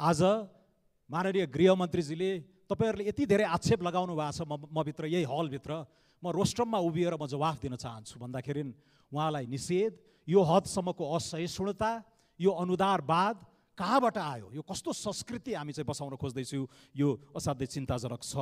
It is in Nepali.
आज माननीय गृहमन्त्रीजीले तपाईँहरूले यति धेरै आक्षेप लगाउनु भएको छ म मभित्र यही हलभित्र म रोस्ट्रममा उभिएर म जवाफ दिन चाहन्छु भन्दाखेरि उहाँलाई निषेध यो हदसम्मको असहिष्णुता यो अनुदारवाद कहाँबाट आयो? यो कस्तो संस्कृति हामी चाहिँ बसाउन खोज्दैछौँ? यो असाध्यै चिन्ताजनक छ।